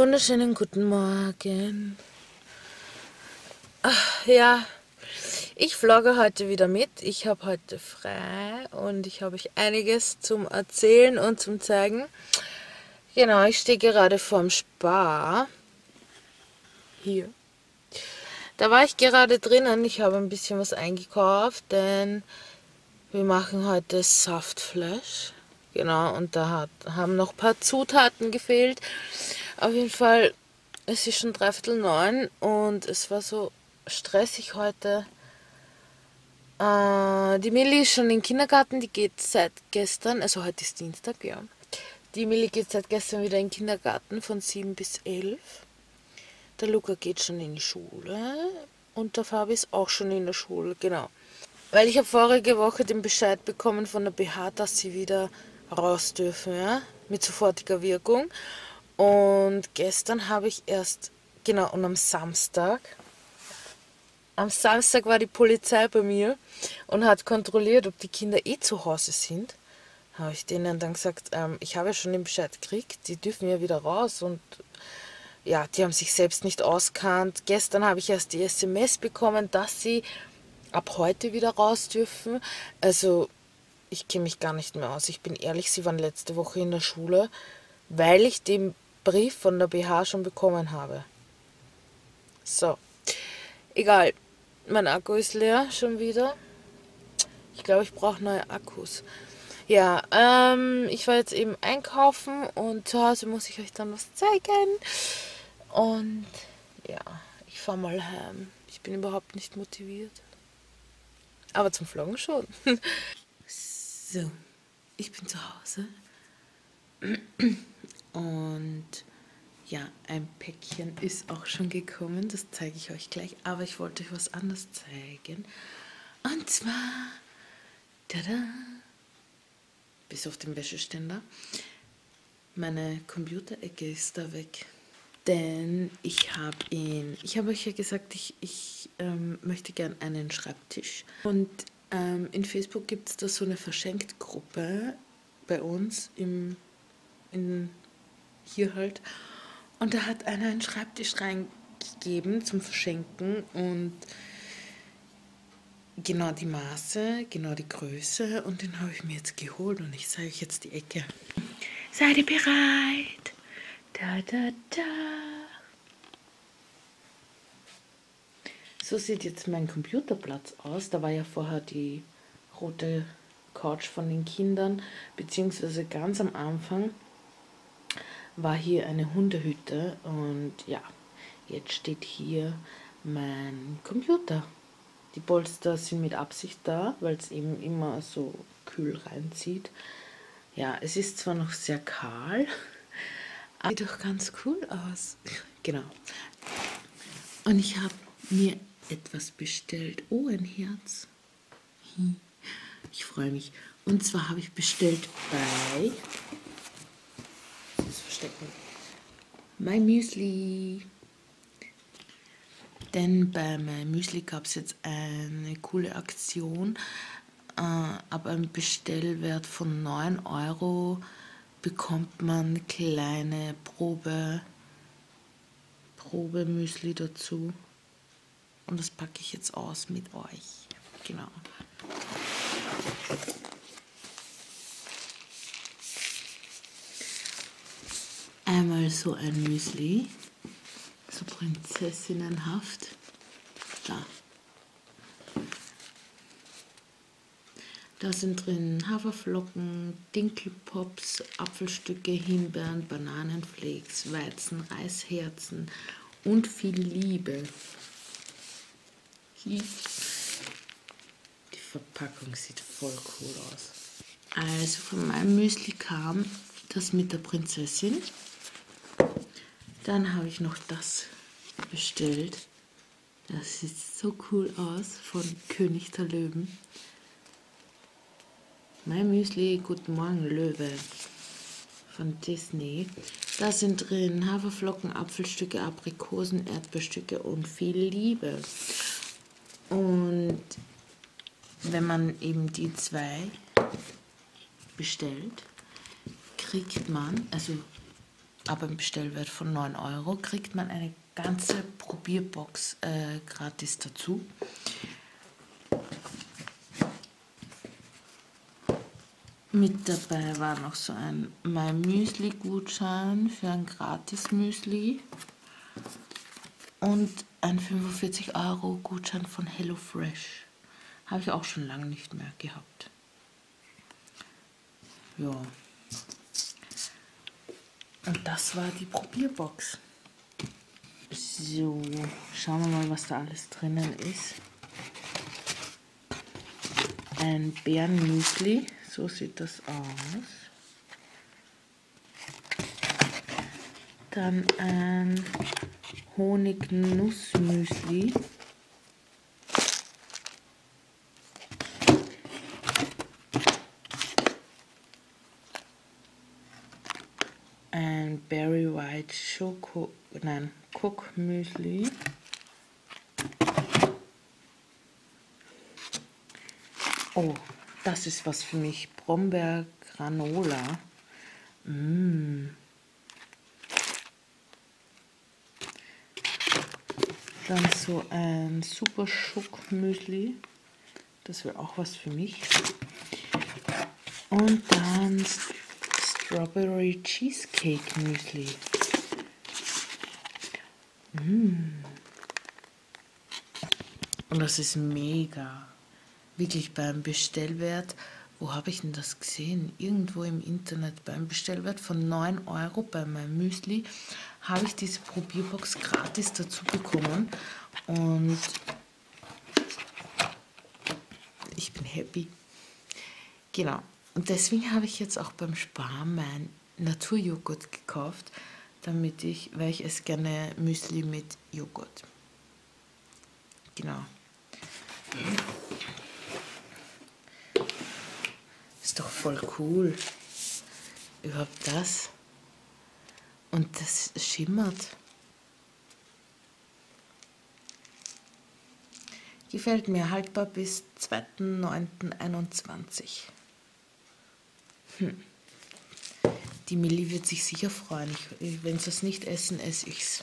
wunderschönen guten Morgen. Ach, ja, ich vlogge heute wieder mit. Ich habe heute frei und ich habe euch einiges zum Erzählen und zum Zeigen. Genau, ich stehe gerade vorm Spar. Hier. Da war ich gerade drinnen. Ich habe ein bisschen was eingekauft, denn wir machen heute Saftflash. Genau, und da hat, haben noch ein paar Zutaten gefehlt. Auf jeden Fall, es ist schon dreiviertel neun und es war so stressig heute. Äh, die Millie ist schon den Kindergarten, die geht seit gestern, also heute ist Dienstag, ja. Die Millie geht seit gestern wieder in den Kindergarten von 7 bis 11. Der Luca geht schon in die Schule und der Fabi ist auch schon in der Schule, genau. Weil ich habe vorige Woche den Bescheid bekommen von der BH, dass sie wieder raus dürfen, ja, mit sofortiger Wirkung. Und gestern habe ich erst, genau, und am Samstag, am Samstag war die Polizei bei mir und hat kontrolliert, ob die Kinder eh zu Hause sind. Habe ich denen dann gesagt, ähm, ich habe ja schon den Bescheid gekriegt, die dürfen ja wieder raus und ja, die haben sich selbst nicht auskannt. Gestern habe ich erst die SMS bekommen, dass sie ab heute wieder raus dürfen. Also ich kenne mich gar nicht mehr aus. Ich bin ehrlich, sie waren letzte Woche in der Schule, weil ich den Brief von der BH schon bekommen habe. So, egal. Mein Akku ist leer schon wieder. Ich glaube, ich brauche neue Akkus. Ja, ähm, ich war jetzt eben einkaufen und zu Hause muss ich euch dann was zeigen. Und ja, ich fahre mal heim. Ich bin überhaupt nicht motiviert. Aber zum Vloggen schon. So, ich bin zu Hause. Und ja, ein Päckchen ist auch schon gekommen. Das zeige ich euch gleich. Aber ich wollte euch was anderes zeigen. Und zwar, tada, bis auf den Wäscheständer. Meine Computerecke ist da weg. Denn ich habe ihn, ich habe euch ja gesagt, ich, ich ähm, möchte gern einen Schreibtisch. Und ähm, in Facebook gibt es da so eine Verschenkt-Gruppe bei uns im, in, hier halt. Und da hat einer einen Schreibtisch reingegeben zum Verschenken und genau die Maße, genau die Größe und den habe ich mir jetzt geholt und ich zeige euch jetzt die Ecke. Seid ihr bereit? Da, da, da. So sieht jetzt mein Computerplatz aus. Da war ja vorher die rote Couch von den Kindern, beziehungsweise ganz am Anfang war hier eine Hundehütte und ja, jetzt steht hier mein Computer. Die Polster sind mit Absicht da, weil es eben immer so kühl reinzieht. Ja, es ist zwar noch sehr kahl, aber sieht doch ganz cool aus. genau. Und ich habe mir etwas bestellt. Oh, ein Herz. Hm. Ich freue mich. Und zwar habe ich bestellt bei Verstecken. My Müsli. Denn bei My Müsli gab es jetzt eine coole Aktion. Äh, ab einem Bestellwert von 9 Euro bekommt man kleine Probe, Probe Müsli dazu. Und das packe ich jetzt aus mit euch. Genau. Einmal so ein Müsli, so prinzessinnenhaft. Da. Da sind drin Haferflocken, Dinkelpops, Apfelstücke, Himbeeren, Bananenflakes, Weizen, Reisherzen und viel Liebe. Die Verpackung sieht voll cool aus. Also von meinem Müsli kam das mit der Prinzessin. Dann habe ich noch das bestellt. Das sieht so cool aus von König der Löwen. Mein Müsli, Guten Morgen Löwe von Disney. Da sind drin Haferflocken, Apfelstücke, Aprikosen, Erdbeerstücke und viel Liebe. Und wenn man eben die zwei bestellt, kriegt man, also aber im Bestellwert von 9 Euro, kriegt man eine ganze Probierbox äh, gratis dazu. Mit dabei war noch so ein My Müsli Gutschein für ein gratis Müsli und ein 45 Euro Gutschein von HelloFresh. Habe ich auch schon lange nicht mehr gehabt. Ja. Und das war die Probierbox. So, schauen wir mal, was da alles drinnen ist. Ein Bärenmüsli so sieht das aus. Dann ein Honignussmüsli. Ein Berry White Schoko, nein, Cook Müsli. Oh, das ist was für mich. Brombeer Granola. Mm. Dann so ein Super Schock Müsli. Das wäre auch was für mich. Und dann Strawberry Cheesecake Müsli. Mm. Und das ist mega wirklich beim Bestellwert, wo habe ich denn das gesehen? Irgendwo im Internet beim Bestellwert von 9 Euro bei meinem Müsli habe ich diese Probierbox gratis dazu bekommen und ich bin happy. Genau. Und deswegen habe ich jetzt auch beim Sparen mein Naturjoghurt gekauft, damit ich, weil ich es gerne Müsli mit Joghurt. Genau. Ist doch voll cool. Überhaupt das. Und das schimmert. Gefällt mir haltbar bis 2.9.21. Hm. Die Milli wird sich sicher freuen. Wenn sie es nicht essen, esse ich's.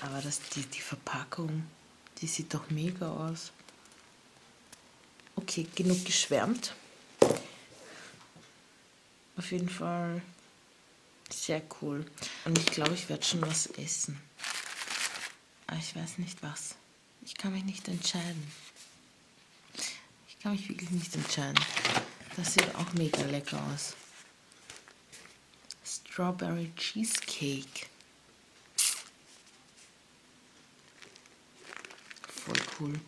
Aber das, die, die Verpackung, die sieht doch mega aus. Okay, genug geschwärmt. Auf jeden Fall sehr cool. Und ich glaube, ich werde schon was essen. Aber ich weiß nicht was. Ich kann mich nicht entscheiden. Ich kann mich wirklich nicht entscheiden. Das sieht auch mega lecker aus. Strawberry Cheesecake. Voll cool.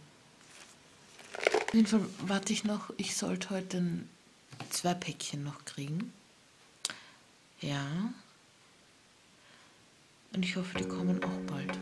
Auf jeden Fall warte ich noch. Ich sollte heute zwei Päckchen noch kriegen. Ja. Und ich hoffe, die kommen auch bald.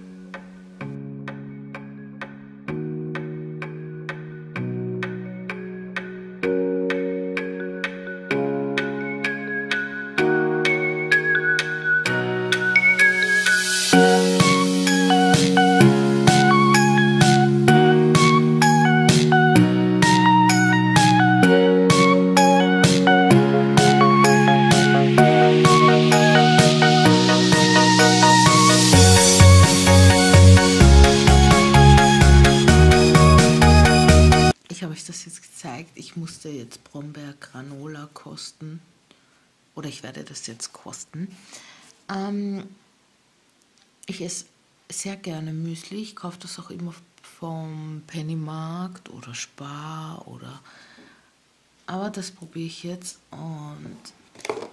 Ähm, ich esse sehr gerne Müsli. Ich kaufe das auch immer vom Pennymarkt oder Spar oder. Aber das probiere ich jetzt und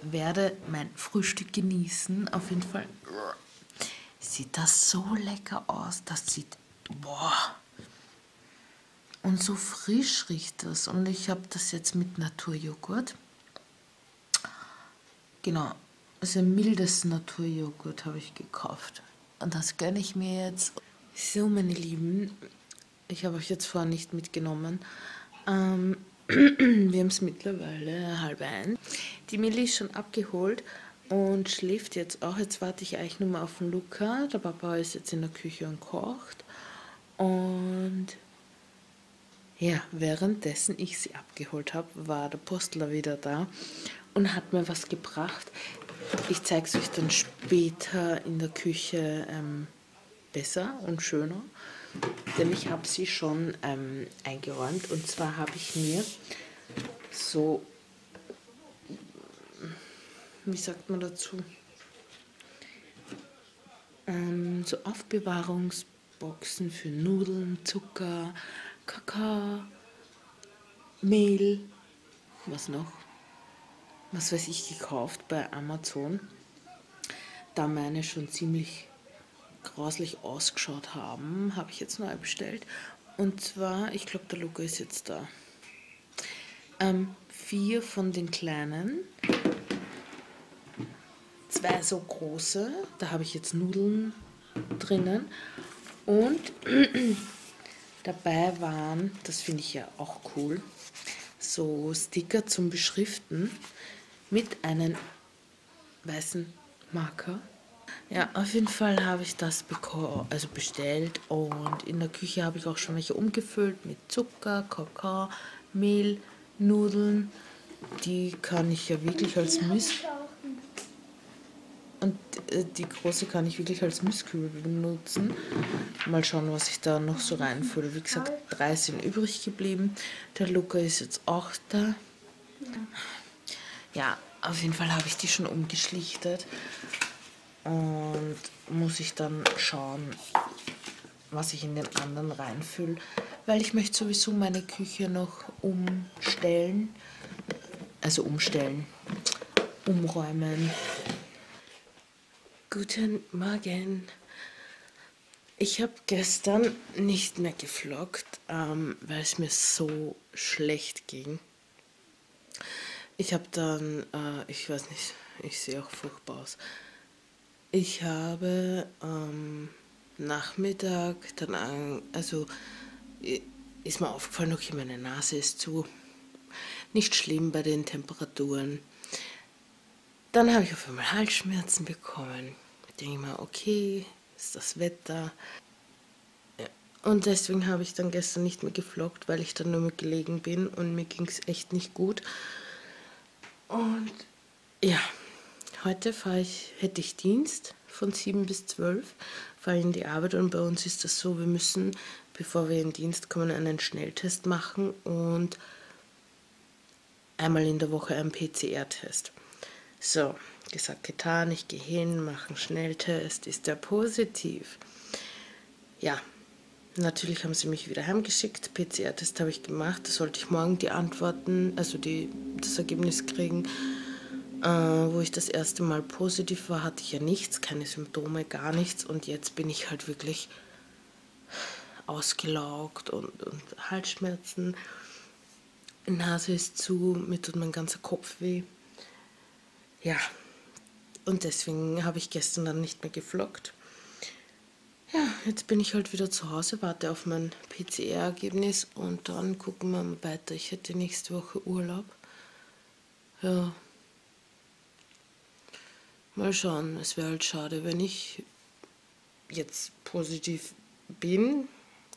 werde mein Frühstück genießen. Auf jeden Fall sieht das so lecker aus. Das sieht. Boah und so frisch riecht das. Und ich habe das jetzt mit Naturjoghurt. Genau, also mildes Naturjoghurt habe ich gekauft. Und das gönne ich mir jetzt. So, meine Lieben, ich habe euch jetzt vorher nicht mitgenommen. Ähm, wir haben es mittlerweile halb ein. Die Millie ist schon abgeholt und schläft jetzt auch. Jetzt warte ich eigentlich nur mal auf den Luca. Der Papa ist jetzt in der Küche und kocht. Und ja, währenddessen ich sie abgeholt habe, war der Postler wieder da und hat mir was gebracht. Ich zeige es euch dann später in der Küche ähm, besser und schöner, denn ich habe sie schon ähm, eingeräumt. Und zwar habe ich mir so, wie sagt man dazu, ähm, so Aufbewahrungsboxen für Nudeln, Zucker, Kakao, Mehl, was noch? Was weiß ich gekauft bei Amazon. Da meine schon ziemlich grauslich ausgeschaut haben, habe ich jetzt neu bestellt. Und zwar, ich glaube, der Luca ist jetzt da. Ähm, vier von den kleinen, zwei so große, da habe ich jetzt Nudeln drinnen und dabei waren, das finde ich ja auch cool, so Sticker zum Beschriften mit einem weißen Marker. Ja, auf jeden Fall habe ich das also bestellt und in der Küche habe ich auch schon welche umgefüllt mit Zucker, Kakao, Mehl, Nudeln. Die kann ich ja wirklich als Mist und äh, die große kann ich wirklich als Mistkübel benutzen. Mal schauen, was ich da noch so reinfülle. Wie gesagt, drei sind übrig geblieben. Der Luca ist jetzt auch da. Ja, auf jeden Fall habe ich die schon umgeschlichtet. Und muss ich dann schauen, was ich in den anderen reinfülle. Weil ich möchte sowieso meine Küche noch umstellen. Also umstellen. Umräumen. Guten Morgen. Ich habe gestern nicht mehr gefloggt, ähm, weil es mir so schlecht ging. Ich habe dann, äh, ich weiß nicht, ich sehe auch furchtbar aus. Ich habe am ähm, Nachmittag dann, an, also ist mir aufgefallen, okay, meine Nase ist zu. Nicht schlimm bei den Temperaturen. Dann habe ich auf einmal Halsschmerzen bekommen denke ich mir, okay, ist das Wetter. Und deswegen habe ich dann gestern nicht mehr gefloggt, weil ich dann nur mit gelegen bin und mir ging es echt nicht gut. Und ja, heute fahre ich, hätte ich Dienst von 7 bis 12, fahre in die Arbeit und bei uns ist das so, wir müssen, bevor wir in Dienst kommen, einen Schnelltest machen und einmal in der Woche einen PCR-Test. So, gesagt, getan, ich gehe hin, mache einen Schnelltest, ist der positiv? Ja, natürlich haben sie mich wieder heimgeschickt, PCR-Test habe ich gemacht, da sollte ich morgen die Antworten, also die, das Ergebnis kriegen. Äh, wo ich das erste Mal positiv war, hatte ich ja nichts, keine Symptome, gar nichts und jetzt bin ich halt wirklich ausgelaugt und, und Halsschmerzen, Nase ist zu, mir tut mein ganzer Kopf weh. Ja, und deswegen habe ich gestern dann nicht mehr gefloggt. Ja, jetzt bin ich halt wieder zu Hause, warte auf mein PCR-Ergebnis und dann gucken wir mal weiter. Ich hätte nächste Woche Urlaub. Ja. Mal schauen, es wäre halt schade, wenn ich jetzt positiv bin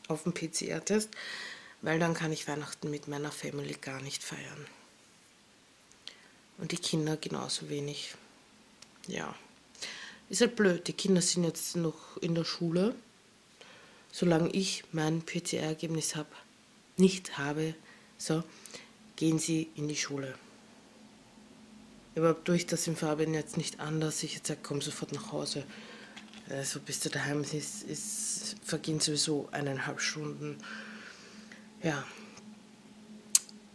auf dem PCR-Test, weil dann kann ich Weihnachten mit meiner Family gar nicht feiern. Und die Kinder genauso wenig ja, ist halt blöd. Die Kinder sind jetzt noch in der Schule. Solange ich mein PCR-Ergebnis habe, nicht habe, so, gehen sie in die Schule. Aber durch das in Fabian jetzt nicht anders, ich jetzt sage, komm sofort nach Hause. Also bis du daheim ist, ist, vergehen sowieso eineinhalb Stunden. Ja.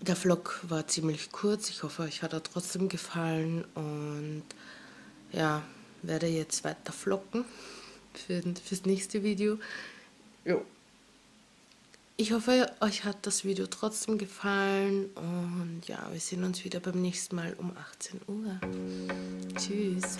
Der Vlog war ziemlich kurz. Ich hoffe, euch hat er trotzdem gefallen und ja, werde jetzt weiter flocken für, fürs nächste Video. Jo. Ich hoffe, euch hat das Video trotzdem gefallen und ja, wir sehen uns wieder beim nächsten Mal um 18 Uhr. Tschüss.